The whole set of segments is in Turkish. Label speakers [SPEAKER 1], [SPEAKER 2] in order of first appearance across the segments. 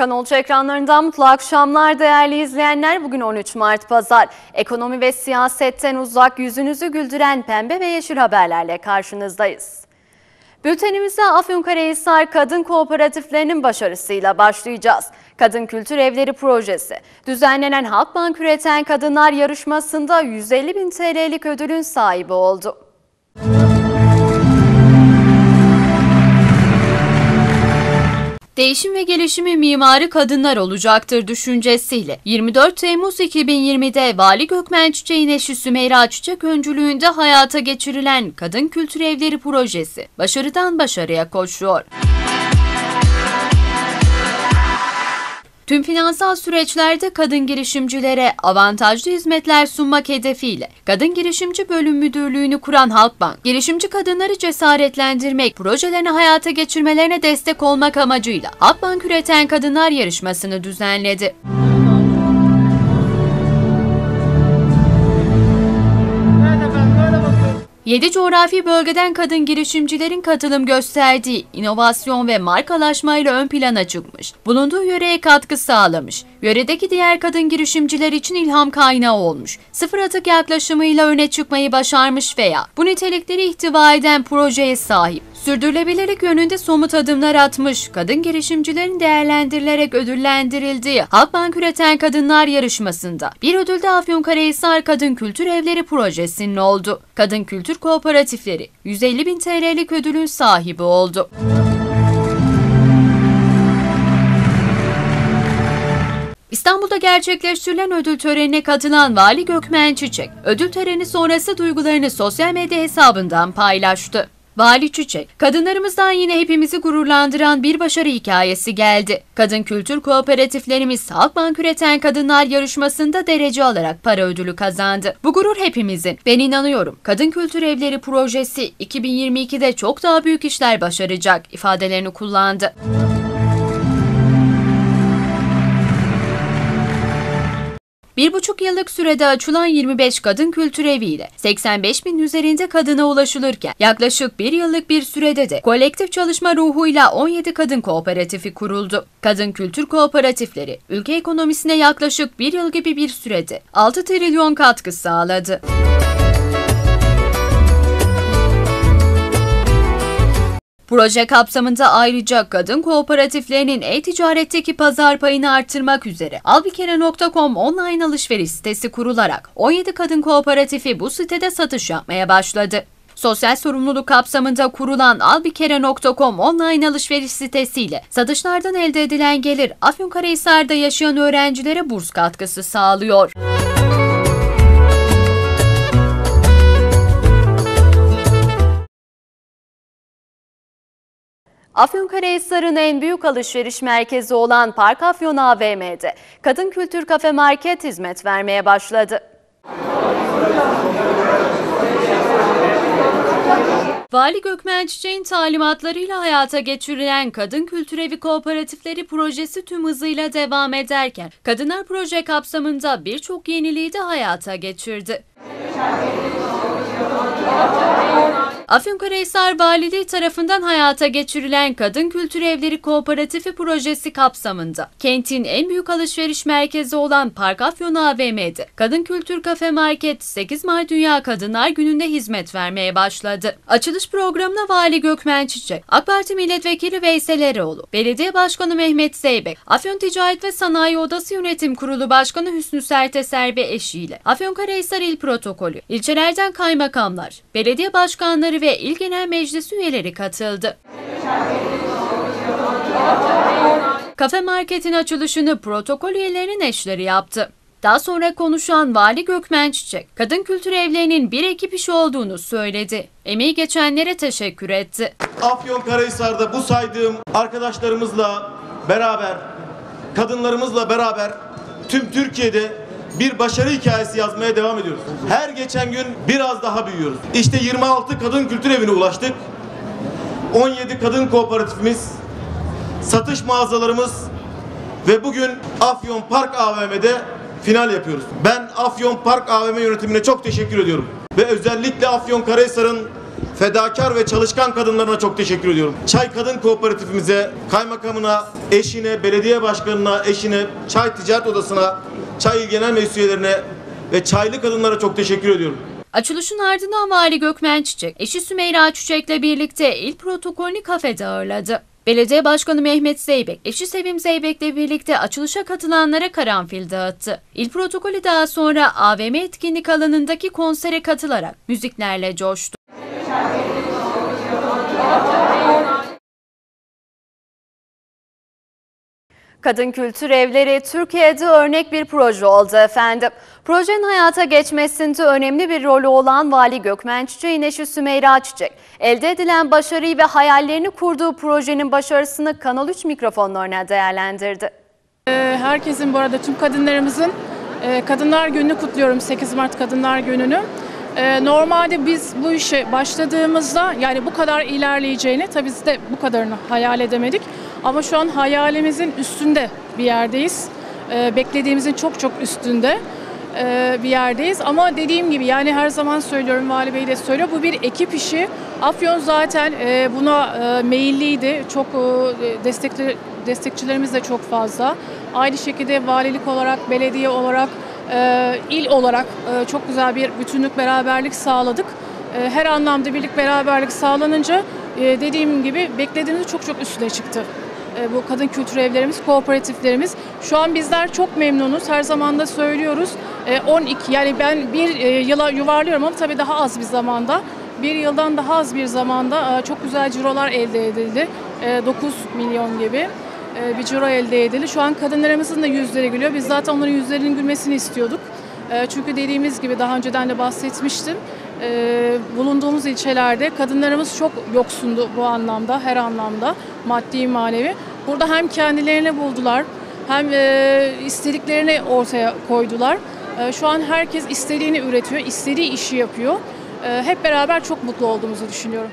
[SPEAKER 1] Kanalca ekranlarından mutlu akşamlar değerli izleyenler. Bugün 13 Mart Pazar. Ekonomi ve siyasetten uzak yüzünüzü güldüren pembe ve yeşil haberlerle karşınızdayız. Bültenimize Afyonkarahisar Kadın Kooperatiflerinin başarısıyla başlayacağız. Kadın Kültür Evleri Projesi, düzenlenen Halkbank Üreten Kadınlar yarışmasında 150 bin TL'lik ödülün sahibi oldu. Değişim ve gelişimi mimarı kadınlar olacaktır düşüncesiyle 24 Temmuz 2020'de Vali Gökmen Çiçek'in eşi Sümeyra Çiçek öncülüğünde hayata geçirilen Kadın Kültür Evleri projesi başarıdan başarıya koşuyor. Tüm finansal süreçlerde kadın girişimcilere avantajlı hizmetler sunmak hedefiyle Kadın Girişimci Bölüm Müdürlüğü'nü kuran Halkbank, girişimci kadınları cesaretlendirmek, projelerini hayata geçirmelerine destek olmak amacıyla Halkbank Üreten Kadınlar Yarışması'nı düzenledi. 7 coğrafi bölgeden kadın girişimcilerin katılım gösterdiği inovasyon ve markalaşmayla ön plana çıkmış. Bulunduğu yöreye katkı sağlamış. Yöredeki diğer kadın girişimciler için ilham kaynağı olmuş. Sıfır atık yaklaşımıyla öne çıkmayı başarmış veya bu nitelikleri ihtiva eden projeye sahip. Sürdürülebilirlik yönünde somut adımlar atmış, kadın girişimcilerin değerlendirilerek ödüllendirildiği Halkbank Üreten Kadınlar yarışmasında bir ödül de Afyonkarahisar Kadın Kültür Evleri projesinin oldu. Kadın Kültür Kooperatifleri 150 bin TL'lik ödülün sahibi oldu. İstanbul'da gerçekleştirilen ödül törenine katılan Vali Gökmen Çiçek, ödül töreni sonrası duygularını sosyal medya hesabından paylaştı. Vali Çiçek, kadınlarımızdan yine hepimizi gururlandıran bir başarı hikayesi geldi. Kadın kültür kooperatiflerimiz Halkbank Üreten Kadınlar yarışmasında derece alarak para ödülü kazandı. Bu gurur hepimizin. Ben inanıyorum. Kadın Kültür Evleri projesi 2022'de çok daha büyük işler başaracak ifadelerini kullandı. Müzik 1,5 yıllık sürede açılan 25 kadın kültür eviyle 85 bin üzerinde kadına ulaşılırken yaklaşık 1 yıllık bir sürede de kolektif çalışma ruhuyla 17 kadın kooperatifi kuruldu. Kadın kültür kooperatifleri ülke ekonomisine yaklaşık 1 yıl gibi bir sürede 6 trilyon katkı sağladı. Müzik Proje kapsamında ayrıca kadın kooperatiflerinin e-ticaretteki pazar payını arttırmak üzere albikere.com online alışveriş sitesi kurularak 17 kadın kooperatifi bu sitede satış yapmaya başladı. Sosyal sorumluluk kapsamında kurulan albikere.com online alışveriş sitesiyle satışlardan elde edilen gelir Afyonkarahisar'da yaşayan öğrencilere burs katkısı sağlıyor. Afyonkarahisar'ın en büyük alışveriş merkezi olan Park Afyon AVM'de Kadın Kültür Kafe Market hizmet vermeye başladı. Vali Gökmen Çiçek'in talimatlarıyla hayata geçirilen Kadın Kültür Evi Kooperatifleri projesi tüm hızıyla devam ederken Kadınlar Proje kapsamında birçok yeniliği de hayata geçirdi. Afyonkarahisar Valiliği tarafından hayata geçirilen Kadın Kültür Evleri Kooperatifi projesi kapsamında kentin en büyük alışveriş merkezi olan Park Afyon AVM'de Kadın Kültür Kafe Market 8 Mart Dünya Kadınlar Günü'nde hizmet vermeye başladı. Açılış programına Vali Gökmen Çiçek, AK Parti Milletvekili Veysel Eroğlu, Belediye Başkanı Mehmet Zeybek, Afyon Ticaret ve Sanayi Odası Yönetim Kurulu Başkanı Hüsnü Serteser ve eşiyle Afyonkarahisar İl Protokolü, ilçelerden kaymakamlar, belediye başkanları ve İl Genel Meclis üyeleri katıldı. Kafe marketin açılışını protokol üyelerinin eşleri yaptı. Daha sonra konuşan Vali Gökmen Çiçek, kadın kültür evlerinin bir ekip işi olduğunu söyledi. Emeği geçenlere teşekkür etti.
[SPEAKER 2] Afyonkarahisar'da bu saydığım arkadaşlarımızla beraber, kadınlarımızla beraber tüm Türkiye'de bir başarı hikayesi yazmaya devam ediyoruz. Her geçen gün biraz daha büyüyoruz. İşte 26 kadın kültür evine ulaştık. 17 kadın kooperatifimiz, satış mağazalarımız ve bugün Afyon Park AVM'de final yapıyoruz. Ben Afyon Park AVM yönetimine çok teşekkür ediyorum. Ve özellikle Afyon Karahisar'ın fedakar ve çalışkan kadınlarına çok teşekkür ediyorum. Çay Kadın Kooperatifimize, kaymakamına, eşine, belediye başkanına, eşine, çay ticaret odasına, çay il genel meclis üyelerine ve çaylı kadınlara çok teşekkür ediyorum.
[SPEAKER 1] Açılışın ardından Vali Gökmen Çiçek, eşi Sümeyra Çiçek'le birlikte il protokolünü kafede ağırladı. Belediye Başkanı Mehmet Zeybek, eşi Sevim Zeybek'le birlikte açılışa katılanlara karanfil dağıttı. İl protokolü daha sonra AVM etkinlik alanındaki konsere katılarak müziklerle coştu. Kadın Kültür Evleri Türkiye'de örnek bir proje oldu efendim. Projenin hayata geçmesinde önemli bir rolü olan Vali Gökmen Çiçek'in eşi Sümeyra Çiçek, elde edilen başarıyı ve hayallerini kurduğu projenin başarısını Kanal 3 mikrofonlarına değerlendirdi.
[SPEAKER 3] Ee, Herkesin bu arada tüm kadınlarımızın e, Kadınlar Günü'nü kutluyorum 8 Mart Kadınlar Günü'nü. Ee, Normalde biz bu işe başladığımızda yani bu kadar ilerleyeceğini tabii biz de bu kadarını hayal edemedik. Ama şu an hayalimizin üstünde bir yerdeyiz. Ee, Beklediğimizin çok çok üstünde e, bir yerdeyiz. Ama dediğim gibi yani her zaman söylüyorum Vali Bey de söylüyor bu bir ekip işi. Afyon zaten e, buna e, meyilliydi. Çok e, destekli, destekçilerimiz de çok fazla. Aynı şekilde valilik olarak, belediye olarak, e, il olarak e, çok güzel bir bütünlük, beraberlik sağladık. E, her anlamda birlik, beraberlik sağlanınca e, dediğim gibi beklediğimiz çok çok üstüne çıktı. E, bu kadın kültür evlerimiz, kooperatiflerimiz. Şu an bizler çok memnunuz. Her zaman da söylüyoruz. E, 12 yani ben bir e, yıla yuvarlıyorum ama tabii daha az bir zamanda. Bir yıldan daha az bir zamanda e, çok güzel cirolar elde edildi. E, 9 milyon gibi e, bir ciro elde edildi. Şu an kadınlarımızın da yüzleri gülüyor. Biz zaten onların yüzlerinin gülmesini istiyorduk. E, Çünkü dediğimiz gibi daha önceden de bahsetmiştim. E, Bulunduğumuz ilçelerde kadınlarımız çok yoksundu bu anlamda, her anlamda, maddi manevi. Burada hem kendilerini buldular, hem e, istediklerini ortaya koydular. E, Şu an herkes istediğini üretiyor, istediği işi yapıyor. E, Hep beraber çok mutlu olduğumuzu düşünüyorum.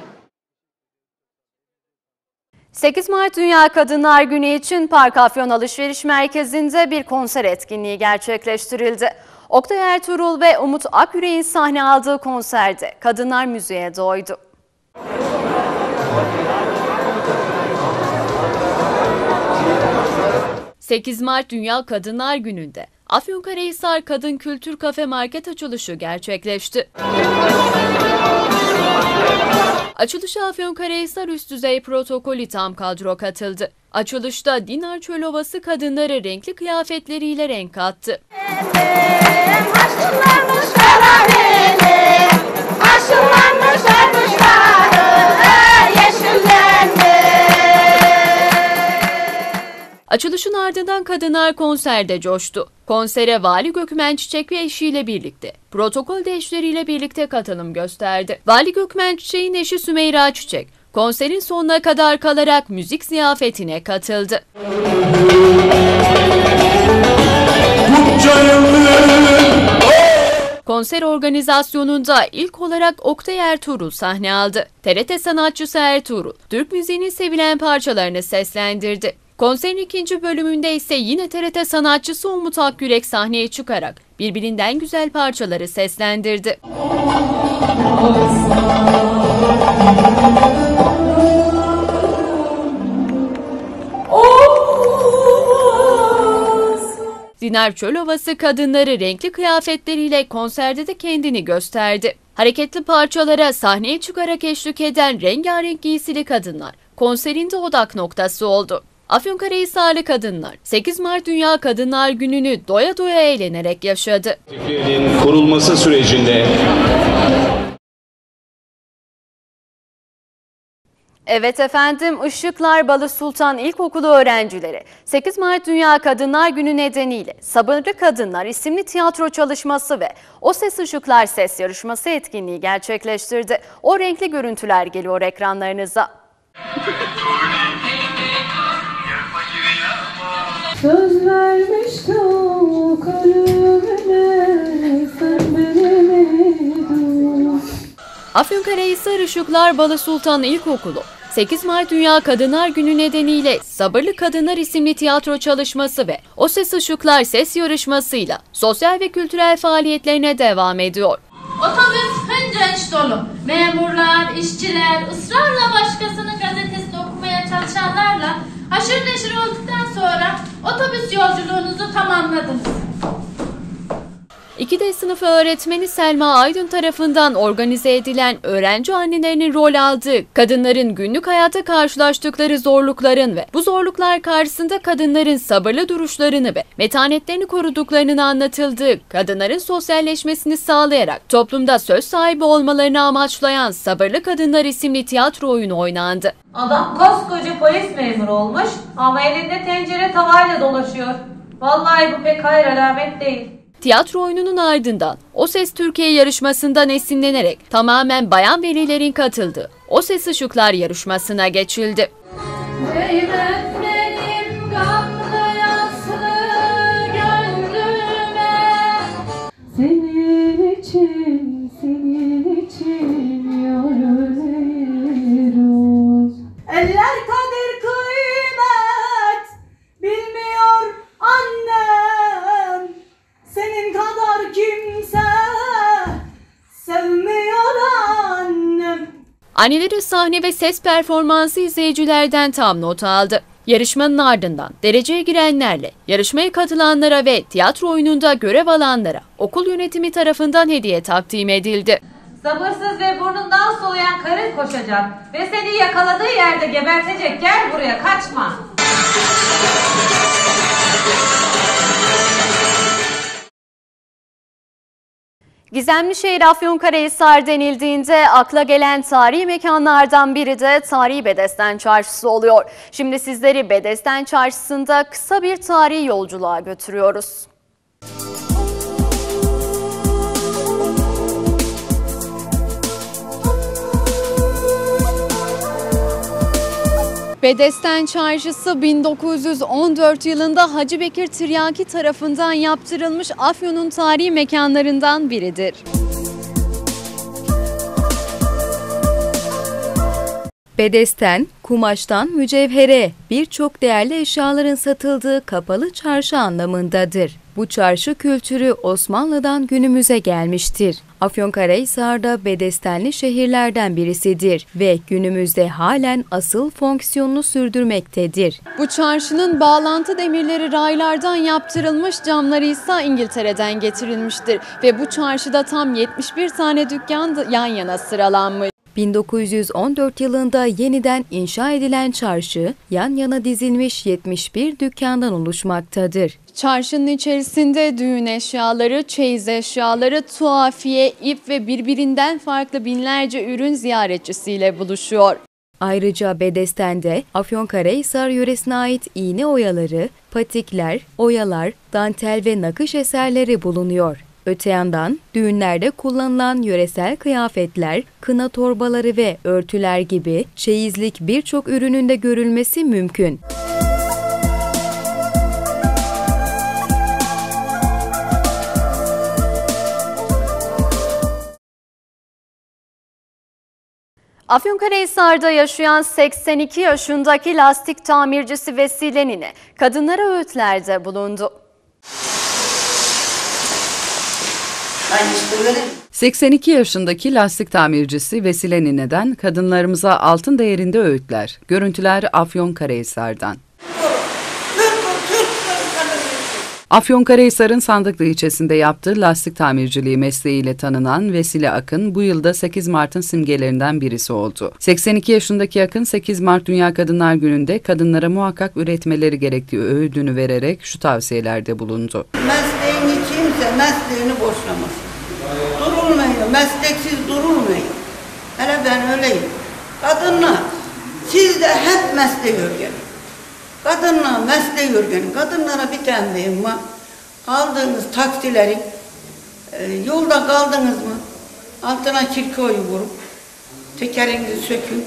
[SPEAKER 1] 8 Mart Dünya Kadınlar Günü için Park Afyon Alışveriş Merkezi'nde bir konser etkinliği gerçekleştirildi. Oktay Ertuğrul ve Umut Aküre'nin sahne aldığı konserde kadınlar müziğe doydu. ...8 Mart Dünya Kadınlar Günü'nde Afyonkarahisar Kadın Kültür Kafe Market açılışı gerçekleşti. Açılışa Afyonkarahisar üst düzey protokolü tam kadro katıldı. Açılışta Dinar Çölovası kadınları renkli kıyafetleriyle renk kattı.
[SPEAKER 4] Aşılanmış karabeli, aşılanmış
[SPEAKER 1] Açılışın ardından kadınlar konserde coştu. Konsere Vali Gökmen Çiçek ve eşiyle birlikte, protokol de eşleriyle birlikte katılım gösterdi. Vali Gökmen Çiçek'in eşi Sümeyra Çiçek, konserin sonuna kadar kalarak müzik ziyafetine katıldı. Konser organizasyonunda ilk olarak Oktay Ertuğrul sahne aldı. TRT sanatçısı Ertuğrul, Türk müziğinin sevilen parçalarını seslendirdi. Konserin ikinci bölümünde ise yine TRT sanatçısı Umut Akgürek sahneye çıkarak birbirinden güzel parçaları seslendirdi. Dinar Çölovası kadınları renkli kıyafetleriyle konserde de kendini gösterdi. Hareketli parçalara sahneye çıkarak eşlik eden rengarenk giysili kadınlar konserinde odak noktası oldu. Afyonkarahisarlı kadınlar 8 Mart Dünya Kadınlar Günü'nü doya doya eğlenerek yaşadı.
[SPEAKER 5] Türkiye'nin kurulması sürecinde
[SPEAKER 1] Evet efendim, Işıklar Balı Sultan İlkokulu öğrencileri 8 Mart Dünya Kadınlar Günü nedeniyle Sabırlı Kadınlar isimli tiyatro çalışması ve O Ses Işıklar Ses yarışması etkinliği gerçekleştirdi. O renkli görüntüler geliyor ekranlarınıza.
[SPEAKER 6] Söz vermiştim kalbime sen beni.
[SPEAKER 1] Afyonkarahisar Işıklar Balı Sultan İlkokulu 8 Mart Dünya Kadınlar Günü nedeniyle Sabırlı Kadınlar isimli tiyatro çalışması ve O Ses Işıklar Ses yarışmasıyla sosyal ve kültürel faaliyetlerine devam ediyor.
[SPEAKER 7] Otobüs hınca dolu. Memurlar, işçiler, ısrarla başkasının gazetesini okumaya çalışanlarla haşır neşir olduktan sonra otobüs yolculuğunuzu tamamladınız.
[SPEAKER 1] 2D sınıfı öğretmeni Selma Aydın tarafından organize edilen öğrenci annelerinin rol aldığı, kadınların günlük hayata karşılaştıkları zorlukların ve bu zorluklar karşısında kadınların sabırlı duruşlarını ve metanetlerini koruduklarının anlatıldığı, kadınların sosyalleşmesini sağlayarak toplumda söz sahibi olmalarını amaçlayan Sabırlı Kadınlar isimli tiyatro oyunu oynandı.
[SPEAKER 8] Adam koskoca polis memuru olmuş ama elinde tencere tavayla dolaşıyor. Vallahi bu pek hayır alamet değil.
[SPEAKER 1] Tiyatro oyununun ardından O Ses Türkiye yarışmasından esinlenerek tamamen bayan velilerin katıldığı O Ses Işıklar yarışmasına geçildi.
[SPEAKER 6] Senin için, senin için
[SPEAKER 1] Anneleri sahne ve ses performansı izleyicilerden tam not aldı. Yarışmanın ardından dereceye girenlerle, yarışmaya katılanlara ve tiyatro oyununda görev alanlara okul yönetimi tarafından hediye takdim edildi.
[SPEAKER 8] Sabırsız ve burnundan soluyan karın koşacak ve seni yakaladığı yerde gebertecek. Gel buraya kaçma.
[SPEAKER 1] Gizemli şehir Afyonkarahisar denildiğinde akla gelen tarihi mekanlardan biri de Tarihi Bedesten Çarşısı oluyor. Şimdi sizleri Bedesten Çarşısı'nda kısa bir tarihi yolculuğa götürüyoruz. Bedesten Çarşısı 1914 yılında Hacı Bekir Tiryaki tarafından yaptırılmış Afyon'un tarihi mekanlarından biridir. Bedesten, kumaştan mücevhere, birçok değerli eşyaların satıldığı kapalı çarşı anlamındadır. Bu çarşı kültürü Osmanlı'dan günümüze gelmiştir. Afyonkarahisar'da bedestenli şehirlerden birisidir ve günümüzde halen asıl fonksiyonunu sürdürmektedir. Bu çarşının bağlantı demirleri raylardan yaptırılmış camları ise İngiltere'den getirilmiştir ve bu çarşıda tam 71 tane dükkan yan yana sıralanmış. 1914 yılında yeniden inşa edilen çarşı yan yana dizilmiş 71 dükkandan oluşmaktadır. Çarşının içerisinde düğün eşyaları, çeyiz eşyaları, tuhafiye, ip ve birbirinden farklı binlerce ürün ziyaretçisiyle buluşuyor. Ayrıca Bedesten'de Afyonkarahisar yöresine ait iğne oyaları, patikler, oyalar, dantel ve nakış eserleri bulunuyor. Öte yandan düğünlerde kullanılan yöresel kıyafetler, kına torbaları ve örtüler gibi çeyizlik birçok ürünün de görülmesi mümkün. Afyonkarahisar'da yaşayan 82 yaşındaki lastik tamircisi Vesile Nine, kadınlara öğütlerde bulundu.
[SPEAKER 9] 82 yaşındaki lastik tamircisi Vesile Nine'den kadınlarımıza altın değerinde öğütler. Görüntüler Afyonkarahisar'dan. Afyonkarahisar'ın Sandıklı ilçesinde yaptığı lastik tamirciliği mesleğiyle tanınan Vesile Akın bu yılda 8 Mart'ın simgelerinden birisi oldu. 82 yaşındaki Akın 8 Mart Dünya Kadınlar Günü'nde kadınlara muhakkak üretmeleri gerektiği öğüdünü vererek şu tavsiyelerde bulundu.
[SPEAKER 10] Mesleğini kimse mesleğini boşlamasın. Durulmayın, mesleksiz durulmayın. Hele ben öyleyim. Kadınlar, siz de hep mesleği öğrenin. Kadınlar mesleği öğrenin. Kadınlara bir tembihim var. Aldığınız taksileri, e, yolda kaldınız mı, altına kirkoyu vurup, tekerinizi sökün,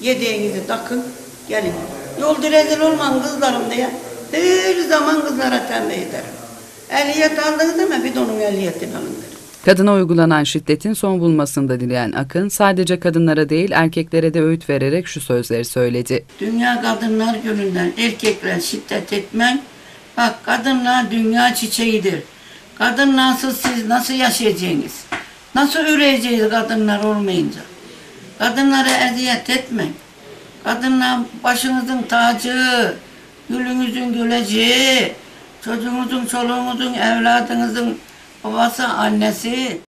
[SPEAKER 10] yedeğinizi takın, gelin. Yolda rezil olman kızlarım diye her zaman kızlara tembih ederim. Ehliyet aldınız ama bir de onun ehliyetini alın derim.
[SPEAKER 9] Kadına uygulanan şiddetin son bulmasını da dileyen Akın sadece kadınlara değil erkeklere de öğüt vererek şu sözleri söyledi.
[SPEAKER 10] Dünya Kadınlar Günü'nden erkekler şiddet etmeyin. Bak kadınlar dünya çiçeğidir. Kadınlarsız siz nasıl yaşayacaksınız? Nasıl üreyeceğiz kadınlar olmayınca? Kadınlara eziyet etmeyin. Kadınlar başınızın tacı, gülünüzün güleceği, çocuğunuzun, çoluğunuzun, evladınızın babası, annesi.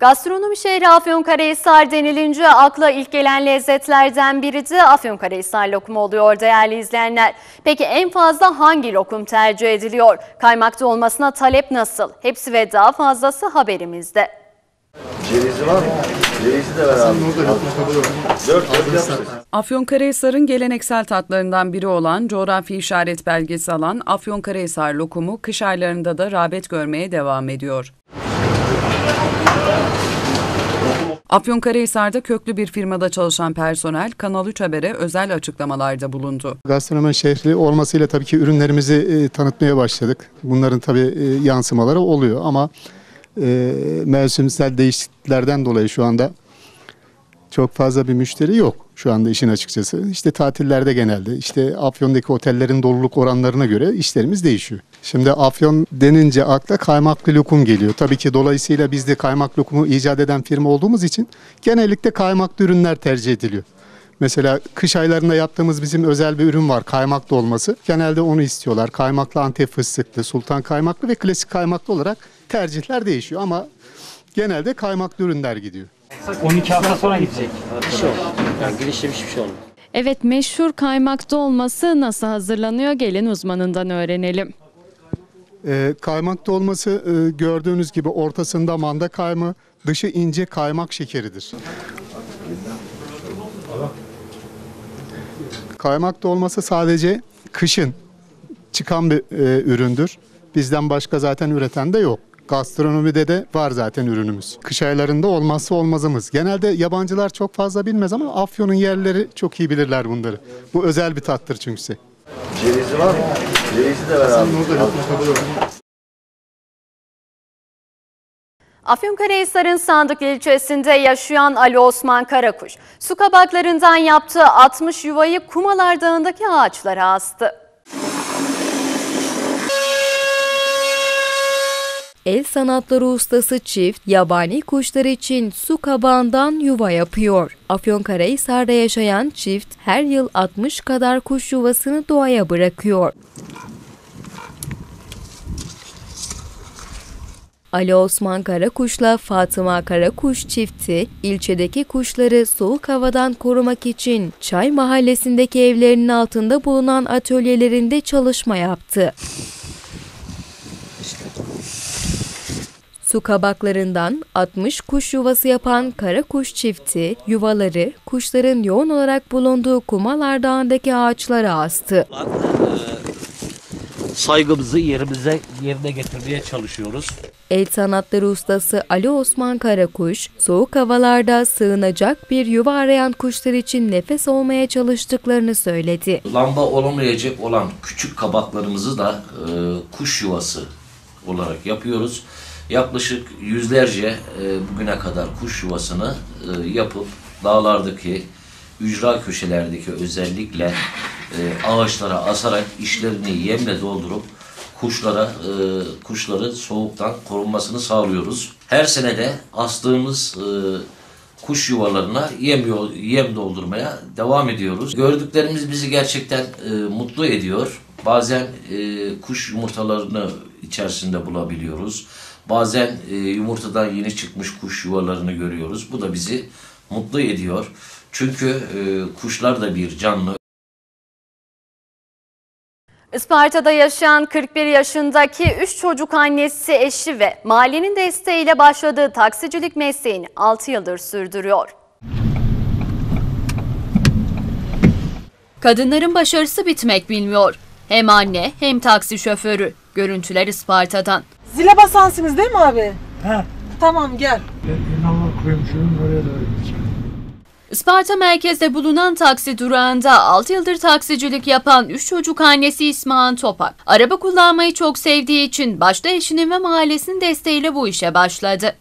[SPEAKER 1] Gastronomi şehri Afyonkarahisar denilince akla ilk gelen lezzetlerden biri de Afyonkarahisar lokumu oluyor değerli izleyenler. Peki en fazla hangi lokum tercih ediliyor? Kaymakta olmasına talep nasıl? Hepsi ve daha fazlası haberimizde.
[SPEAKER 11] Cevizi var mı? Cevizi de ver abi. Dört dört yapsın.
[SPEAKER 9] Afyonkarahisar'ın geleneksel tatlarından biri olan coğrafi işaret belgesi alan Afyonkarahisar lokumu kış aylarında da rağbet görmeye devam ediyor. Afyonkarahisar'da köklü bir firmada çalışan personel Kanal 3 Haber'e özel açıklamalarda bulundu.
[SPEAKER 12] Gastronomi şehri olmasıyla tabii ki ürünlerimizi e, tanıtmaya başladık. Bunların tabii e, yansımaları oluyor ama e, mevsimsel değişikliklerden dolayı şu anda çok fazla bir müşteri yok şu anda işin açıkçası. İşte tatillerde genelde işte Afyon'daki otellerin doluluk oranlarına göre işlerimiz değişiyor. Şimdi Afyon denince akla kaymaklı lokum geliyor. Tabii ki dolayısıyla biz de kaymak lokumu icat eden firma olduğumuz için genellikle kaymaklı ürünler tercih ediliyor. Mesela kış aylarında yaptığımız bizim özel bir ürün var kaymaklı olması. Genelde onu istiyorlar. Kaymaklı Antep fıstıklı, sultan kaymaklı ve klasik kaymaklı olarak tercihler değişiyor ama genelde kaymaklı ürünler gidiyor.
[SPEAKER 13] 12 hafta sonra gidecek. Bir şey oldu. Yani girişte hiçbir şey olmadı.
[SPEAKER 14] Evet meşhur kaymakta olması nasıl hazırlanıyor gelin uzmanından öğrenelim.
[SPEAKER 12] Ee, kaymakta olması e, gördüğünüz gibi ortasında manda kayma, dışı ince kaymak şekeridir. Kaymakta olması sadece kışın çıkan bir e, üründür. Bizden başka zaten üreten de yok. Gastronomide de var zaten ürünümüz. Kış aylarında olmazsa olmazımız. Genelde yabancılar çok fazla bilmez ama Afyon'un yerleri çok iyi bilirler bunları. Bu özel bir tattır çünkü.
[SPEAKER 11] Cevizi var mı? Cevizi de ver abi.
[SPEAKER 1] Afyonkarahisar'ın Sandıklı ilçesinde yaşayan Ali Osman Karakuş, su kabaklarından yaptığı 60 yuvayı Kumalar Dağı'ndaki ağaçlara astı.
[SPEAKER 15] El sanatları ustası çift, yabani kuşlar için su kabağından yuva yapıyor. Afyonkarahisar'da yaşayan çift her yıl 60 kadar kuş yuvasını doğaya bırakıyor. Ali Osman Karakuş'la Fatıma Karakuş çifti ilçedeki kuşları soğuk havadan korumak için Çay Mahallesi'ndeki evlerinin altında bulunan atölyelerinde çalışma yaptı. Su kabaklarından 60 kuş yuvası yapan kara kuş çifti yuvaları kuşların yoğun olarak bulunduğu Kumalar Dağı'ndaki ağaçlara astı.
[SPEAKER 13] Saygımızı yerimize yerine getirmeye çalışıyoruz.
[SPEAKER 15] El sanatları ustası Ali Osman Karakuş, soğuk havalarda sığınacak bir yuva arayan kuşlar için nefes olmaya çalıştıklarını söyledi.
[SPEAKER 16] Lamba olamayacak olan küçük kabaklarımızı da e, kuş yuvası olarak yapıyoruz. Yaklaşık yüzlerce e, bugüne kadar kuş yuvasını e, yapıp dağlardaki, ücra köşelerdeki özellikle e, ağaçlara asarak işlerini yemle doldurup kuşlara e, kuşları soğuktan korunmasını sağlıyoruz. Her senede astığımız e, kuş yuvalarına yem yem doldurmaya devam ediyoruz. Gördüklerimiz bizi gerçekten e, mutlu ediyor. Bazen e, kuş yumurtalarını içerisinde bulabiliyoruz. Bazen e, yumurtadan yeni çıkmış kuş yuvalarını görüyoruz. Bu da bizi mutlu ediyor. Çünkü e, kuşlar da bir canlı.
[SPEAKER 1] Isparta'da yaşayan 41 yaşındaki 3 çocuk annesi, eşi ve mahallenin desteğiyle başladığı taksicilik mesleğini 6 yıldır sürdürüyor. Kadınların başarısı bitmek bilmiyor. Hem anne hem taksi şoförü. Görüntüler Isparta'dan.
[SPEAKER 17] Zile basansınız değil mi abi? He. Tamam gel.
[SPEAKER 1] Isparta merkezde bulunan taksi durağında 6 yıldır taksicilik yapan 3 çocuk annesi İsmahan Topak, araba kullanmayı çok sevdiği için başta eşinin ve mahallesinin desteğiyle bu işe başladı.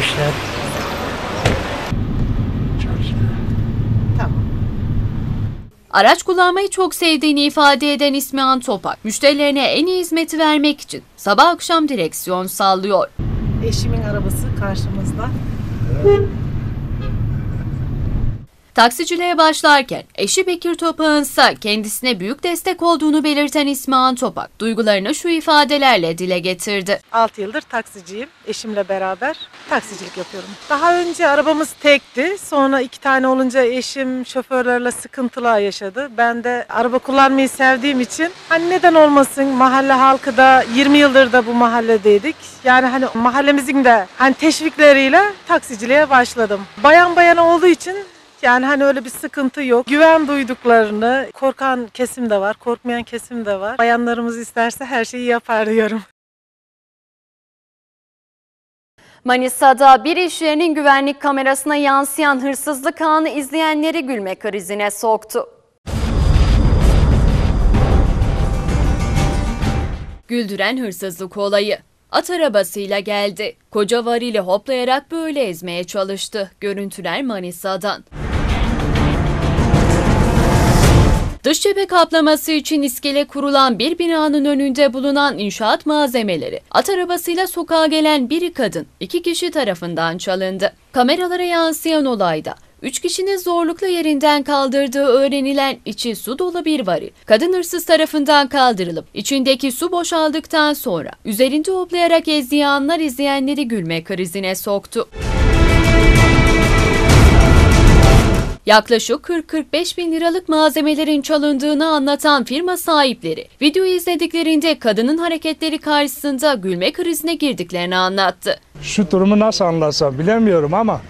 [SPEAKER 13] İşler
[SPEAKER 1] Araç kullanmayı çok sevdiğini ifade eden İsmihan Topak, müşterilerine en iyi hizmeti vermek için sabah akşam direksiyon sallıyor.
[SPEAKER 17] Eşimin arabası karşımızda.
[SPEAKER 1] Taksiciliğe başlarken eşi Bekir Topak'ın ise kendisine büyük destek olduğunu belirten İsmihan Topak, duygularını şu ifadelerle dile getirdi.
[SPEAKER 17] 6 yıldır taksiciyim. Eşimle beraber taksicilik yapıyorum. Daha önce arabamız tekti. Sonra iki tane olunca eşim şoförlerle sıkıntılar yaşadı. Ben de araba kullanmayı sevdiğim için hani neden olmasın mahalle halkı da 20 yıldır da bu mahalledeydik. Yani hani mahallemizin de hani teşvikleriyle taksiciliğe başladım. Bayan bayan olduğu için yani hani öyle bir sıkıntı yok. Güven duyduklarını, korkan kesim de var, korkmayan kesim de var. Bayanlarımız isterse her şeyi yapar diyorum.
[SPEAKER 1] Manisa'da bir iş yerinin güvenlik kamerasına yansıyan hırsızlık anı izleyenleri gülme krizine soktu. Güldüren hırsızlık olayı. At arabasıyla geldi. Koca varili hoplayarak böyle ezmeye çalıştı. Görüntüler Manisa'dan. Dış cephe kaplaması için iskele kurulan bir binanın önünde bulunan inşaat malzemeleri at arabasıyla sokağa gelen biri kadın iki kişi tarafından çalındı. Kameralara yansıyan olayda Üç kişinin zorlukla yerinden kaldırdığı öğrenilen içi su dolu bir varil. Kadın hırsız tarafından kaldırılıp içindeki su boşaldıktan sonra üzerinde hoplayarak ezdiği anlar izleyenleri gülme krizine soktu. Yaklaşık 40-45 bin liralık malzemelerin çalındığını anlatan firma sahipleri, videoyu izlediklerinde kadının hareketleri karşısında gülme krizine girdiklerini anlattı.
[SPEAKER 18] Şu durumu nasıl anlatsam bilemiyorum ama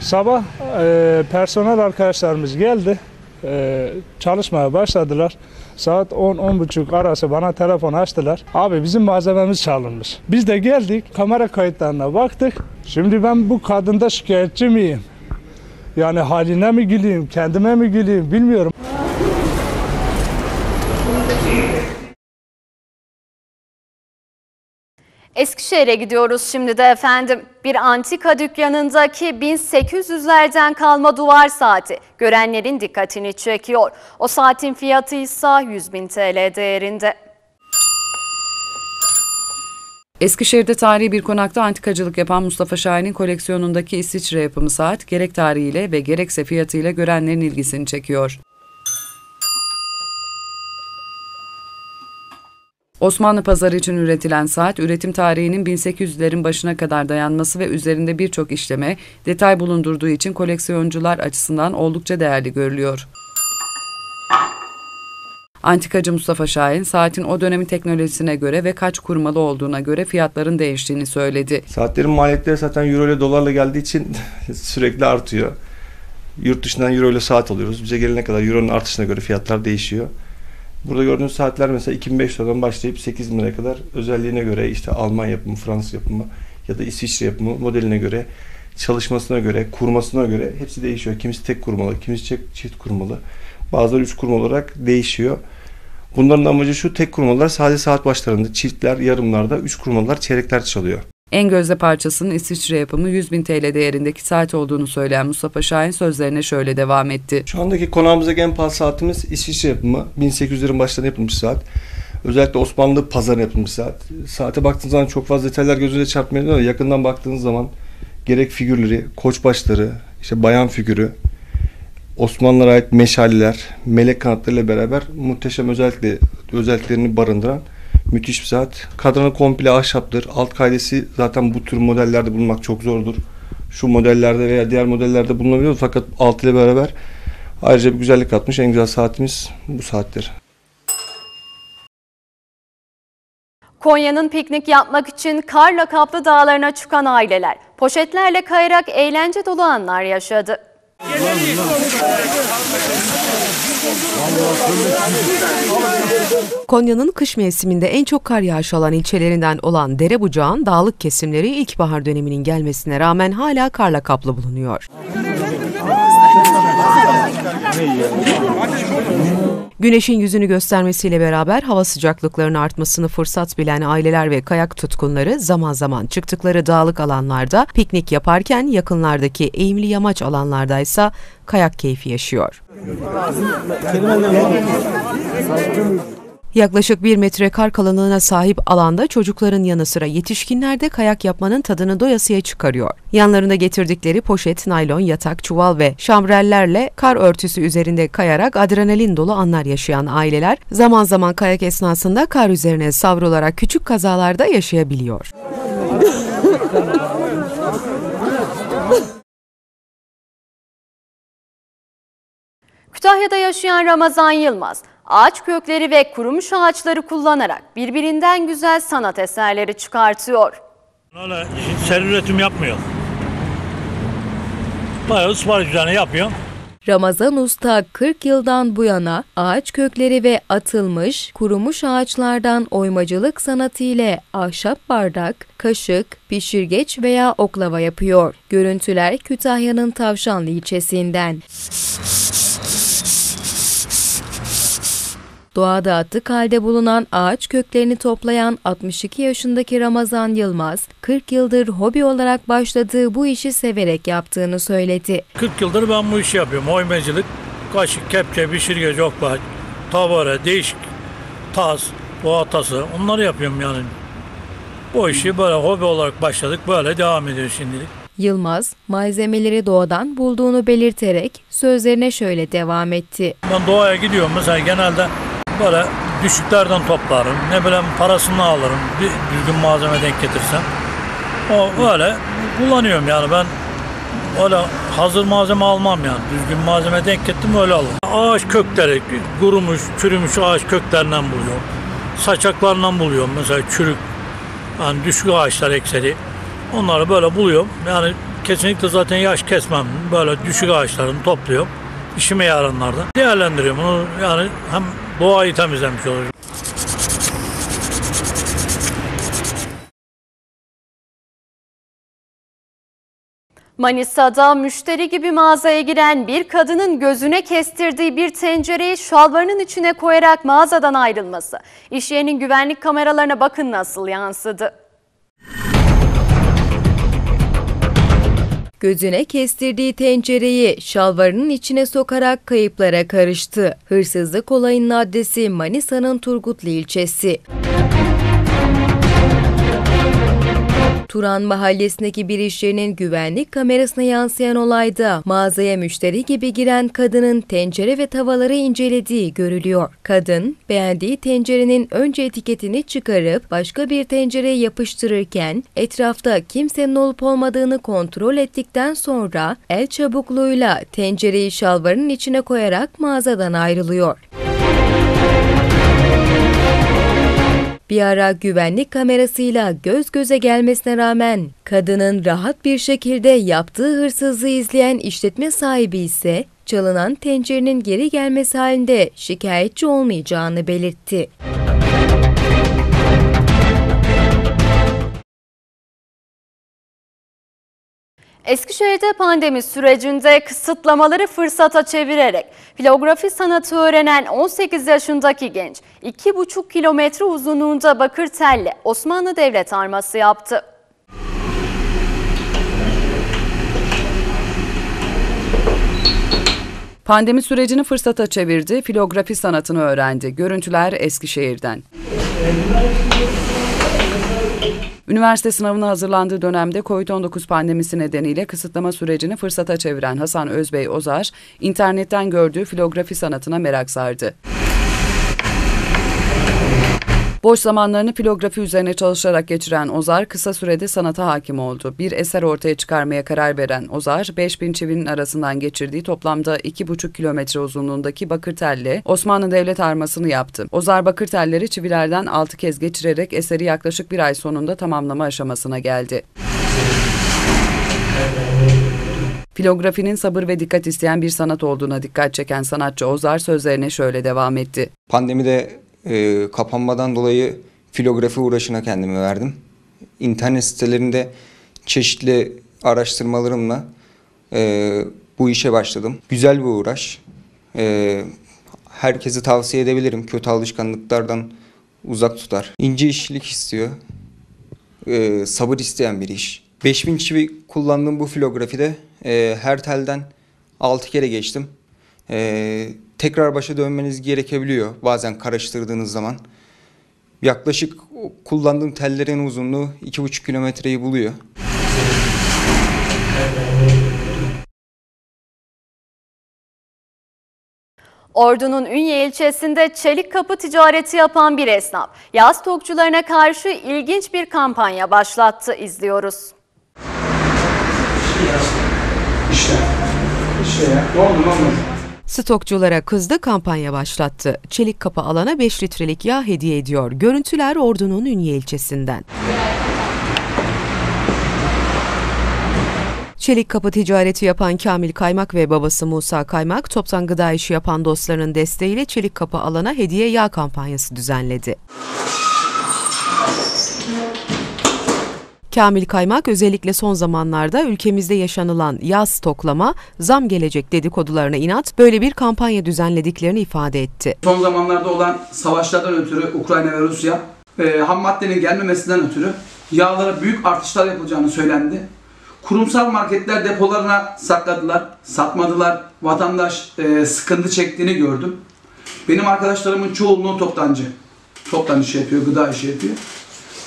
[SPEAKER 18] sabah e, personel arkadaşlarımız geldi. E, çalışmaya başladılar. Saat 10-10.30 arası bana telefon açtılar. Abi bizim malzememiz çalınmış. Biz de geldik kamera kayıtlarına baktık. Şimdi ben bu kadında şikayetçi miyim? Yani haline mi güleyim, kendime mi güleyim bilmiyorum.
[SPEAKER 1] Eskişehir'e gidiyoruz şimdi de efendim. Bir antika dükkanındaki 1800'lerden kalma duvar saati görenlerin dikkatini çekiyor. O saatin fiyatı ise 100 bin TL değerinde.
[SPEAKER 9] Eskişehir'de tarihi bir konakta antikacılık yapan Mustafa Şahin'in koleksiyonundaki İsviçre yapımı saat gerek tarihiyle ve gerekse fiyatıyla görenlerin ilgisini çekiyor. Osmanlı pazarı için üretilen saat, üretim tarihinin 1800'lerin başına kadar dayanması ve üzerinde birçok işleme, detay bulundurduğu için koleksiyoncular açısından oldukça değerli görülüyor. Antikacı Mustafa Şahin, saatin o dönemin teknolojisine göre ve kaç kurmalı olduğuna göre fiyatların değiştiğini söyledi.
[SPEAKER 19] Saatlerin maliyetleri zaten euro ile dolarla geldiği için sürekli artıyor. Yurt dışından euro ile saat alıyoruz. Bize gelene kadar euronun artışına göre fiyatlar değişiyor. Burada gördüğünüz saatler mesela 2500 liradan başlayıp 8000 liraya kadar özelliğine göre işte Alman yapımı, Fransız yapımı ya da İsviçre yapımı modeline göre, çalışmasına göre, kurmasına göre hepsi değişiyor. Kimisi tek kurmalı, kimisi çift kurmalı. Bazıları üç kurmalı olarak değişiyor. Bunların amacı şu tek kurmalar sadece saat başlarında, çiftler yarımlarda, üç kurmalar çeyrekler çalıyor.
[SPEAKER 9] En gözde parçasının İsviçre yapımı 100 bin TL değerindeki saat olduğunu söyleyen Mustafa Şahin sözlerine şöyle devam etti.
[SPEAKER 19] Şu andaki konağımızdaki en pahalı saatimiz İsviçre yapımı. 1800'lerin başlarında yapılmış saat. Özellikle Osmanlı pazarı yapılmış saat. Saate baktığınız zaman çok fazla detaylar gözünüze çarpmıyor ama yakından baktığınız zaman gerek figürleri, koç başları, işte bayan figürü, Osmanlılara ait meşaleler, melek kanatlarıyla beraber muhteşem özellikle özelliklerini barındıran müthiş bir saat. Kadranı komple ahşaptır. Alt kaydesi zaten bu tür modellerde bulunmak çok zordur. Şu modellerde veya diğer modellerde bulunabiliyor fakat alt ile beraber ayrıca bir güzellik katmış. En güzel saatimiz bu saattir.
[SPEAKER 1] Konya'nın piknik yapmak için karla kaplı dağlarına çıkan aileler poşetlerle kayarak eğlence dolu anlar yaşadı.
[SPEAKER 20] Konya'nın kış mevsiminde en çok kar yağışı alan ilçelerinden olan Derebucağın dağlık kesimleri ilkbahar döneminin gelmesine rağmen hala karla kaplı bulunuyor. Güneşin yüzünü göstermesiyle beraber hava sıcaklıklarının artmasını fırsat bilen aileler ve kayak tutkunları zaman zaman çıktıkları dağlık alanlarda piknik yaparken yakınlardaki eğimli yamaç alanlardaysa kayak keyfi yaşıyor. Yaklaşık bir metre kar kalınlığına sahip alanda çocukların yanı sıra yetişkinler de kayak yapmanın tadını doyasıya çıkarıyor. Yanlarında getirdikleri poşet, naylon, yatak, çuval ve şambrellerle kar örtüsü üzerinde kayarak adrenalin dolu anlar yaşayan aileler zaman zaman kayak esnasında kar üzerine savrularak küçük kazalarda yaşayabiliyor.
[SPEAKER 1] Kütahya'da yaşayan Ramazan Yılmaz, ağaç kökleri ve kurumuş ağaçları kullanarak birbirinden güzel sanat eserleri çıkartıyor.
[SPEAKER 21] Öyle seri üretim yapmıyor. Bayağı ısmarış üzerine yapıyor.
[SPEAKER 15] Ramazan Usta 40 yıldan bu yana ağaç kökleri ve atılmış, kurumuş ağaçlardan oymacılık sanatı ile ahşap bardak, kaşık, pişirgeç veya oklava yapıyor. Görüntüler Kütahya'nın Tavşanlı ilçesinden. Doğada atık halde bulunan ağaç köklerini toplayan 62 yaşındaki Ramazan Yılmaz, 40 yıldır hobi olarak başladığı bu işi severek yaptığını söyledi.
[SPEAKER 21] 40 yıldır ben bu işi yapıyorum. Oymacılık, kaşık, kepçe, pişirge, okla, tavara, değişik tas, boğa tası onları yapıyorum yani. Bu işi böyle hobi olarak başladık. Böyle devam ediyor şimdilik.
[SPEAKER 15] Yılmaz, malzemeleri doğadan bulduğunu belirterek sözlerine şöyle devam etti.
[SPEAKER 21] Ben doğaya gidiyorum mesela genelde böyle düşüklerden toplarım. Ne bileyim parasını alırım. Bir düzgün malzeme denk getirsem. O öyle kullanıyorum yani ben öyle hazır malzeme almam yani. Düzgün malzeme denk getirdim öyle alırım. Ağaç kökleri, kurumuş, çürümüş ağaç köklerinden buluyorum. Saçaklarından buluyorum mesela çürük, yani düşük ağaçlar ekseri. Onları böyle buluyorum. Yani kesinlikle zaten yaş kesmem. Böyle düşük ağaçlarını topluyorum. İşime yaranlardan. Değerlendiriyorum. Onu yani hem doğayı temizlemiş oluyorum.
[SPEAKER 1] Manisa'da müşteri gibi mağazaya giren bir kadının gözüne kestirdiği bir tencereyi şalvarının içine koyarak mağazadan ayrılması. İş yerinin güvenlik kameralarına bakın nasıl yansıdı.
[SPEAKER 15] Gözüne kestirdiği tencereyi şalvarının içine sokarak kayıplara karıştı. Hırsızlık olayının adresi Manisa'nın Turgutlu ilçesi. Turan mahallesindeki bir iş yerinin güvenlik kamerasına yansıyan olayda mağazaya müşteri gibi giren kadının tencere ve tavaları incelediği görülüyor. Kadın beğendiği tencerenin önce etiketini çıkarıp başka bir tencereye yapıştırırken etrafta kimsenin olup olmadığını kontrol ettikten sonra el çabukluğuyla tencereyi şalvarın içine koyarak mağazadan ayrılıyor. Bir ara güvenlik kamerasıyla göz göze gelmesine rağmen kadının rahat bir şekilde yaptığı hırsızlığı izleyen işletme sahibi ise çalınan tencerenin geri gelmesi halinde şikayetçi olmayacağını belirtti.
[SPEAKER 1] Eskişehir'de pandemi sürecinde kısıtlamaları fırsata çevirerek filografi sanatı öğrenen 18 yaşındaki genç 2,5 kilometre uzunluğunda bakır telle Osmanlı Devlet arması yaptı.
[SPEAKER 9] Pandemi sürecini fırsata çevirdi, filografi sanatını öğrendi. Görüntüler Eskişehir'den. Üniversite sınavına hazırlandığı dönemde COVID-19 pandemisi nedeniyle kısıtlama sürecini fırsata çeviren Hasan Özbey Ozar, internetten gördüğü filografi sanatına merak sardı. Boş zamanlarını filografi üzerine çalışarak geçiren Ozar kısa sürede sanata hakim oldu. Bir eser ortaya çıkarmaya karar veren Ozar, 5000 çivinin arasından geçirdiği toplamda 2,5 kilometre uzunluğundaki bakır telle Osmanlı Devlet armasını yaptı. Ozar bakır telleri çivilerden 6 kez geçirerek eseri yaklaşık bir ay sonunda tamamlama aşamasına geldi. Filografinin sabır ve dikkat isteyen bir sanat olduğuna dikkat çeken sanatçı Ozar sözlerine şöyle devam etti.
[SPEAKER 22] Pandemide e, kapanmadan dolayı filografi uğraşına kendimi verdim. İnternet sitelerinde çeşitli araştırmalarımla e, bu işe başladım. Güzel bir uğraş. E, Herkese tavsiye edebilirim. Kötü alışkanlıklardan uzak tutar. İnce işçilik istiyor. Ee, sabır isteyen bir iş. 5000 çivi kullandığım bu filografide e, her telden 6 kere geçtim. Ee, tekrar başa dönmeniz gerekebiliyor bazen karıştırdığınız zaman. Yaklaşık kullandığım tellerin uzunluğu 2,5 kilometreyi buluyor.
[SPEAKER 1] Ordu'nun Ünye ilçesinde çelik kapı ticareti yapan bir esnaf, yaz tokçularına karşı ilginç bir kampanya başlattı. İzliyoruz.
[SPEAKER 23] İşte. İşte ya. Ne oldu ne oldu?
[SPEAKER 20] Stokçulara kızdı kampanya başlattı. Çelik kapı alana 5 litrelik yağ hediye ediyor. Görüntüler Ordu'nun Ünye ilçesinden. Çelik kapı ticareti yapan Kamil Kaymak ve babası Musa Kaymak, toptan gıda işi yapan dostlarının desteğiyle Çelik kapı alana hediye yağ kampanyası düzenledi. Kamil Kaymak özellikle son zamanlarda ülkemizde yaşanılan yaz stoklama, zam gelecek dedikodularına inat böyle bir kampanya düzenlediklerini ifade etti.
[SPEAKER 23] Son zamanlarda olan savaşlardan ötürü Ukrayna ve Rusya e, ham maddenin gelmemesinden ötürü yağlara büyük artışlar yapılacağını söylendi. Kurumsal marketler depolarına sakladılar, satmadılar. Vatandaş e, sıkıntı çektiğini gördüm. Benim arkadaşlarımın çoğunluğu toptancı. Toptan işi yapıyor, gıda işi yapıyor.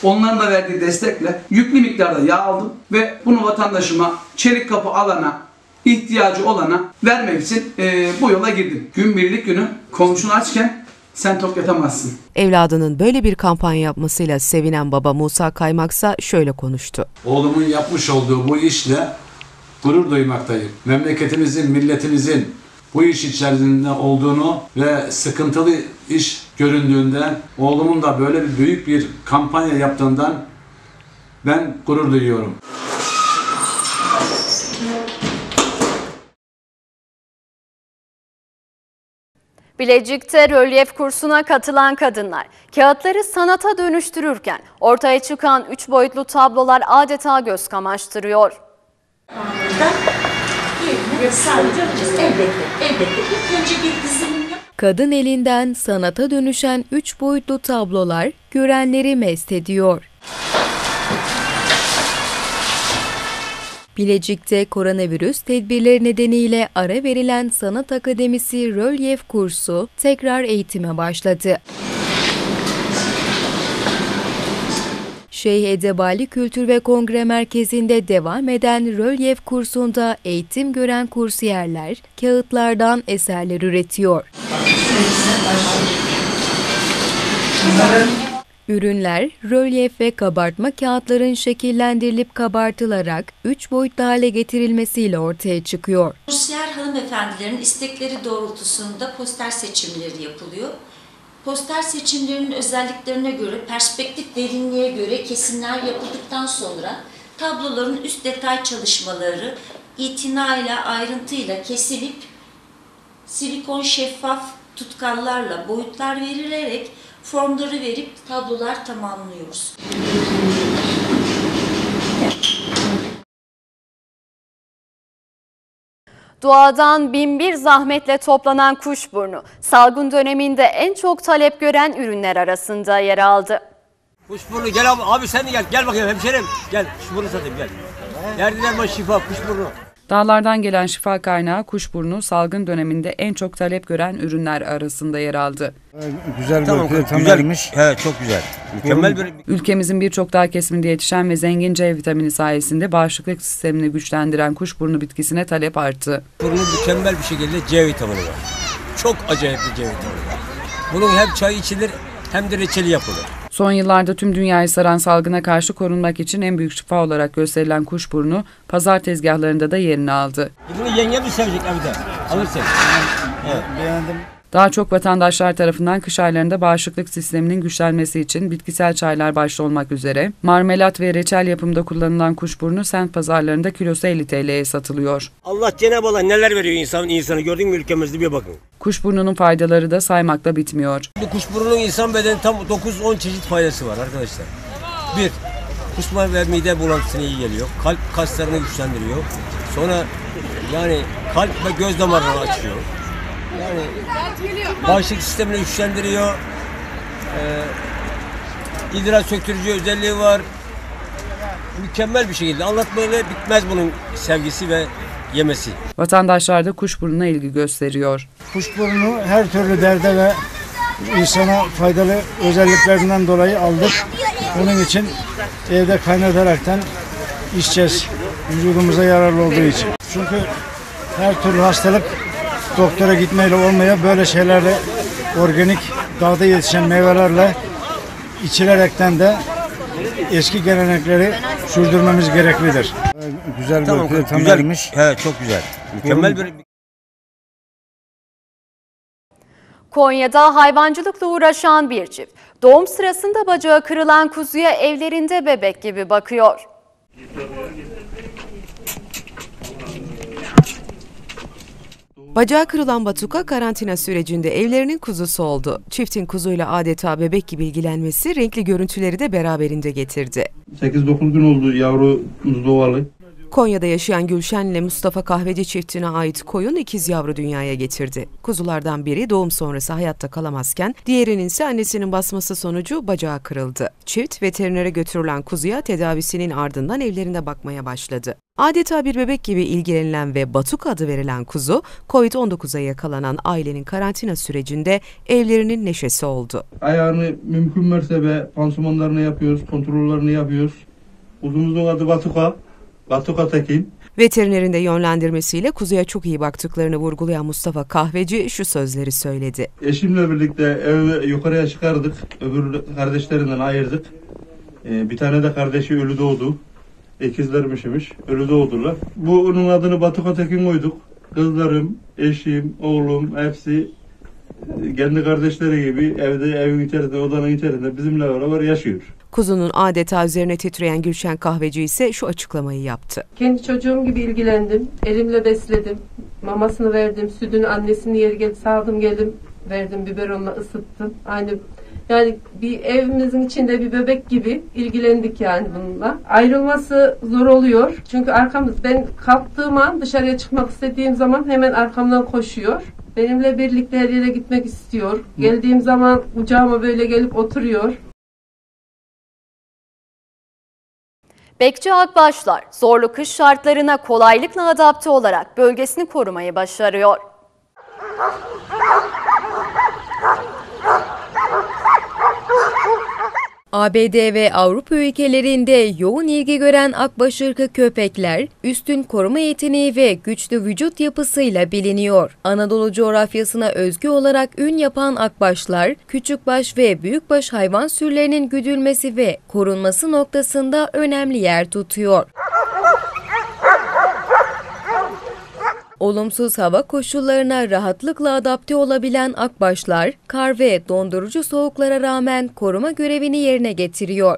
[SPEAKER 23] Onların da verdiği destekle yüklü miktarda yağ aldım ve bunu vatandaşıma çelik kapı alana ihtiyacı olana vermek için e, bu yola girdim. Gün birlik günü komşunu açken sen tok yatamazsın.
[SPEAKER 20] Evladının böyle bir kampanya yapmasıyla sevinen baba Musa Kaymaksa şöyle konuştu.
[SPEAKER 24] Oğlumun yapmış olduğu bu işle gurur duymaktayım. Memleketimizin, milletimizin bu iş içerisinde olduğunu ve sıkıntılı iş göründüğünden oğlumun da böyle bir büyük bir kampanya yaptığından ben gurur duyuyorum.
[SPEAKER 1] Bilecik'te rölyef kursuna katılan kadınlar kağıtları sanata dönüştürürken ortaya çıkan üç boyutlu tablolar adeta göz kamaştırıyor.
[SPEAKER 15] Kadın elinden sanata dönüşen üç boyutlu tablolar görenleri mest ediyor. Bilecik'te koronavirüs tedbirleri nedeniyle ara verilen Sanat Akademisi rölyef kursu tekrar eğitime başladı. Şeyh Edebali Kültür ve Kongre Merkezi'nde devam eden rölyef kursunda eğitim gören kursiyerler kağıtlardan eserler üretiyor. Ürünler, rölyef ve kabartma kağıtların şekillendirilip kabartılarak 3 boyutlu hale getirilmesiyle ortaya çıkıyor.
[SPEAKER 25] Kursiyer hanımefendilerin istekleri doğrultusunda poster seçimleri yapılıyor. Poster seçimlerinin özelliklerine göre, perspektif derinliğe göre kesimler yapıldıktan sonra tabloların üst detay çalışmaları itinayla, ayrıntıyla kesilip silikon şeffaf tutkallarla boyutlar verilerek formları verip tablolar tamamlıyoruz.
[SPEAKER 1] Doğadan binbir zahmetle toplanan kuşburnu, salgın döneminde en çok talep gören ürünler arasında yer aldı.
[SPEAKER 26] Kuşburnu gel abi, abi sen de gel. Gel bakayım hemşerim. Gel kuşburnu satayım gel. Derdiler baş şifa kuşburnu.
[SPEAKER 9] Dağlardan gelen şifa kaynağı kuşburnu salgın döneminde en çok talep gören ürünler arasında yer aldı.
[SPEAKER 26] Güzel tamam, güzelmiş. Evet çok güzel. Mükemmel bir
[SPEAKER 9] Ülkemizin birçok dağ kesiminde yetişen ve zengin C vitamini sayesinde bağışıklık sistemini güçlendiren kuşburnu bitkisine talep arttı.
[SPEAKER 26] Burnu mükemmel bir şekilde C vitamini var. Çok acayip bir C vitamini var. Bunun hem çay içilir hem de reçeli yapılır.
[SPEAKER 9] Son yıllarda tüm dünyayı saran salgına karşı korunmak için en büyük şifa olarak gösterilen kuşburnu pazar tezgahlarında da yerini aldı.
[SPEAKER 26] Bunu yenge mi sevecek abi de? Alırsın. Evet.
[SPEAKER 23] Beğendim.
[SPEAKER 9] Daha çok vatandaşlar tarafından kış aylarında bağışıklık sisteminin güçlenmesi için bitkisel çaylar başta olmak üzere marmelat ve reçel yapımında kullanılan kuşburnu sent pazarlarında kilosu 50 TL'ye satılıyor.
[SPEAKER 26] Allah Cenab-ı Allah neler veriyor insan insanı gördün mü ülkemizde bir bakın.
[SPEAKER 9] Kuşburnunun faydaları da saymakla bitmiyor.
[SPEAKER 26] Bu kuşburnunun insan bedeni tam 9-10 çeşit faydası var arkadaşlar. Bir, kusma ve mide bulantısına iyi geliyor. Kalp kaslarını güçlendiriyor. Sonra yani kalp ve göz damarını açıyor. Yani bağışıklık sistemini güçlendiriyor. Ee, idrar söktürücü özelliği var. Mükemmel bir şekilde anlatmayla bitmez bunun sevgisi ve yemesi.
[SPEAKER 9] Vatandaşlar da kuşburnuna ilgi gösteriyor.
[SPEAKER 27] Kuşburnu her türlü derde ve insana faydalı özelliklerinden dolayı aldık. Bunun için evde kaynataraktan içeceğiz. Vücudumuza yararlı olduğu için. Çünkü her türlü hastalık doktora gitmeyle olmuyor. Böyle şeylerle organik dağda yetişen meyvelerle içilerekten de eski gelenekleri sürdürmemiz gereklidir. Güzel
[SPEAKER 26] Tamam,
[SPEAKER 27] bir
[SPEAKER 26] güzel.
[SPEAKER 27] temelmiş.
[SPEAKER 26] Evet çok güzel. Mükemmel bir
[SPEAKER 1] Konya'da hayvancılıkla uğraşan bir çift doğum sırasında bacağı kırılan kuzuya evlerinde bebek gibi bakıyor.
[SPEAKER 20] Bacağı kırılan Batuka karantina sürecinde evlerinin kuzusu oldu. Çiftin kuzuyla adeta bebek gibi ilgilenmesi renkli görüntüleri de beraberinde getirdi.
[SPEAKER 28] 8-9 gün oldu yavrumuz doğalı.
[SPEAKER 20] Konya'da yaşayan Gülşen ile Mustafa Kahveci çiftine ait koyun ikiz yavru dünyaya getirdi. Kuzulardan biri doğum sonrası hayatta kalamazken diğerinin ise annesinin basması sonucu bacağı kırıldı. Çift veterinere götürülen kuzuya tedavisinin ardından evlerinde bakmaya başladı. Adeta bir bebek gibi ilgilenilen ve Batuk adı verilen kuzu, Covid-19'a yakalanan ailenin karantina sürecinde evlerinin neşesi oldu.
[SPEAKER 28] Ayağını mümkün mertebe pansumanlarını yapıyoruz, kontrollerini yapıyoruz. Uzumuzun adı Batuka. Batuka Tekin.
[SPEAKER 20] Veterinerin de yönlendirmesiyle kuzuya çok iyi baktıklarını vurgulayan Mustafa Kahveci şu sözleri söyledi.
[SPEAKER 28] Eşimle birlikte evi yukarıya çıkardık. Öbür kardeşlerinden ayırdık. Ee, bir tane de kardeşi ölü doğdu. İkizlermişmiş. Ölü doğdular. Bu onun adını Batuka Tekin koyduk. Kızlarım, eşim, oğlum hepsi e, kendi kardeşleri gibi evde evin içerisinde, odanın içerisinde bizimle beraber yaşıyor.
[SPEAKER 20] Kuzunun adeta üzerine titreyen Gülşen Kahveci ise şu açıklamayı yaptı.
[SPEAKER 29] Kendi çocuğum gibi ilgilendim. Elimle besledim. Mamasını verdim. Sütünü annesini yeri gelip sağdım geldim. Verdim biberonla ısıttım. Aynı yani bir evimizin içinde bir bebek gibi ilgilendik yani bununla. Ayrılması zor oluyor. Çünkü arkamız ben kalktığım an dışarıya çıkmak istediğim zaman hemen arkamdan koşuyor. Benimle birlikte her yere gitmek istiyor. Geldiğim zaman kucağıma böyle gelip oturuyor.
[SPEAKER 1] Bekçi Akbaşlar zorlu kış şartlarına kolaylıkla adapte olarak bölgesini korumayı başarıyor.
[SPEAKER 15] ABD ve Avrupa ülkelerinde yoğun ilgi gören akbaş ırkı köpekler, üstün koruma yeteneği ve güçlü vücut yapısıyla biliniyor. Anadolu coğrafyasına özgü olarak ün yapan akbaşlar, küçükbaş ve büyükbaş hayvan sürülerinin güdülmesi ve korunması noktasında önemli yer tutuyor. Olumsuz hava koşullarına rahatlıkla adapte olabilen akbaşlar, kar ve dondurucu soğuklara rağmen koruma görevini yerine getiriyor.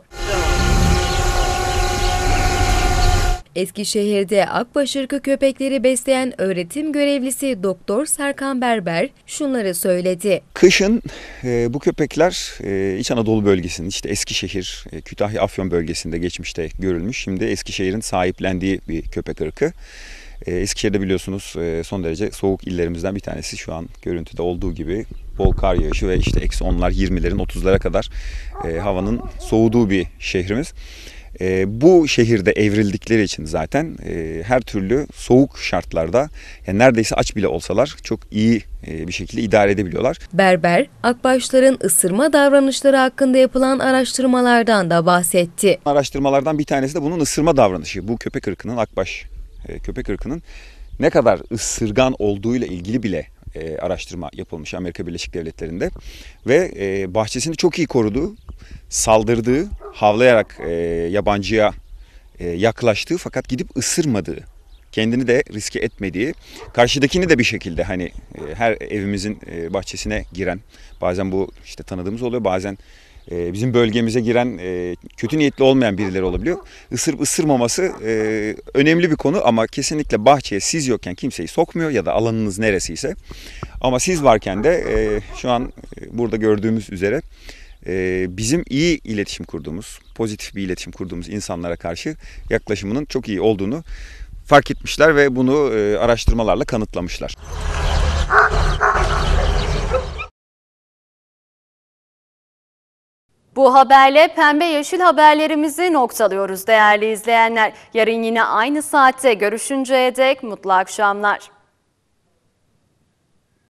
[SPEAKER 15] Eskişehir'de akbaş ırkı köpekleri besleyen öğretim görevlisi Doktor Serkan Berber şunları söyledi.
[SPEAKER 30] Kışın e, bu köpekler e, İç Anadolu bölgesinin işte Eskişehir, e, Kütahya, Afyon bölgesinde geçmişte görülmüş. Şimdi Eskişehir'in sahiplendiği bir köpek ırkı. E, Eskişehir'de biliyorsunuz e, son derece soğuk illerimizden bir tanesi şu an görüntüde olduğu gibi bol kar yağışı ve işte eksi 10'lar 20'lerin 30'lara kadar e, havanın soğuduğu bir şehrimiz. E, bu şehirde evrildikleri için zaten e, her türlü soğuk şartlarda yani neredeyse aç bile olsalar çok iyi e, bir şekilde idare edebiliyorlar.
[SPEAKER 15] Berber, akbaşların ısırma davranışları hakkında yapılan araştırmalardan da bahsetti.
[SPEAKER 30] Araştırmalardan bir tanesi de bunun ısırma davranışı. Bu köpek ırkının akbaş köpek ırkının ne kadar ısırgan olduğuyla ilgili bile e, araştırma yapılmış Amerika Birleşik Devletleri'nde. Ve e, bahçesini çok iyi koruduğu, saldırdığı, havlayarak e, yabancıya e, yaklaştığı fakat gidip ısırmadığı, kendini de riske etmediği, karşıdakini de bir şekilde hani e, her evimizin e, bahçesine giren, bazen bu işte tanıdığımız oluyor, bazen e, bizim bölgemize giren e, kötü niyetli olmayan birileri olabiliyor. Isırıp ısırmaması e, önemli bir konu ama kesinlikle bahçeye siz yokken kimseyi sokmuyor ya da alanınız neresiyse. Ama siz varken de e, şu an burada gördüğümüz üzere bizim iyi iletişim kurduğumuz, pozitif bir iletişim kurduğumuz insanlara karşı yaklaşımının çok iyi olduğunu fark etmişler ve bunu araştırmalarla kanıtlamışlar.
[SPEAKER 1] Bu haberle pembe yeşil haberlerimizi noktalıyoruz değerli izleyenler. Yarın yine aynı saatte görüşünceye dek mutlu akşamlar.